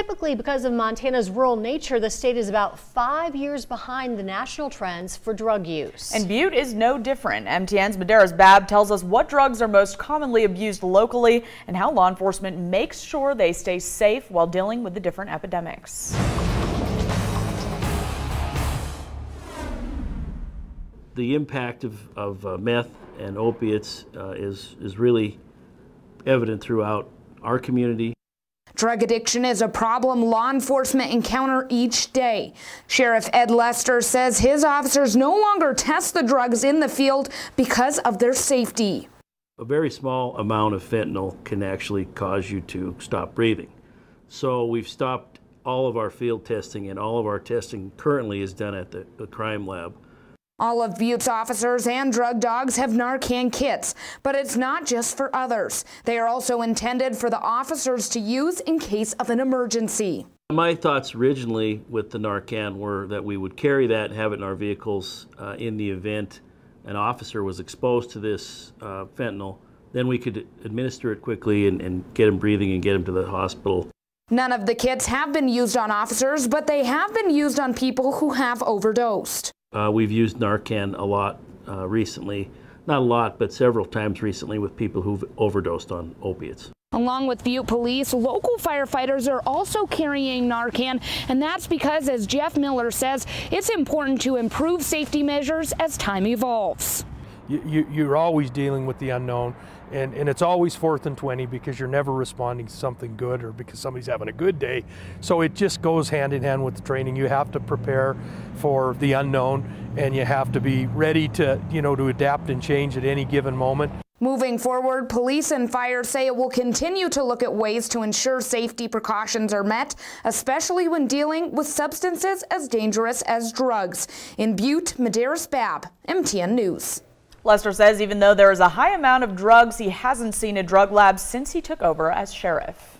Typically, because of Montana's rural nature, the state is about five years behind the national trends for drug use. And Butte is no different. MTN's Madera's Bab tells us what drugs are most commonly abused locally and how law enforcement makes sure they stay safe while dealing with the different epidemics. The impact of, of uh, meth and opiates uh, is, is really evident throughout our community. Drug addiction is a problem law enforcement encounter each day. Sheriff Ed Lester says his officers no longer test the drugs in the field because of their safety. A very small amount of fentanyl can actually cause you to stop breathing. So we've stopped all of our field testing and all of our testing currently is done at the, the crime lab. All of Butte's officers and drug dogs have Narcan kits, but it's not just for others. They are also intended for the officers to use in case of an emergency. My thoughts originally with the Narcan were that we would carry that and have it in our vehicles uh, in the event an officer was exposed to this uh, fentanyl. Then we could administer it quickly and, and get him breathing and get him to the hospital. None of the kits have been used on officers, but they have been used on people who have overdosed. Uh, we've used Narcan a lot uh, recently. Not a lot, but several times recently with people who've overdosed on opiates. Along with Butte Police, local firefighters are also carrying Narcan, and that's because, as Jeff Miller says, it's important to improve safety measures as time evolves. You, you, are always dealing with the unknown, and, and it's always fourth and 20 because you're never responding to something good or because somebody's having a good day. So it just goes hand in hand with the training. You have to prepare for the unknown and you have to be ready to, you know, to adapt and change at any given moment. Moving forward, police and fire say it will continue to look at ways to ensure safety precautions are met, especially when dealing with substances as dangerous as drugs. In Butte, Medeiros Bab, MTN News. Lester says even though there is a high amount of drugs, he hasn't seen a drug lab since he took over as sheriff.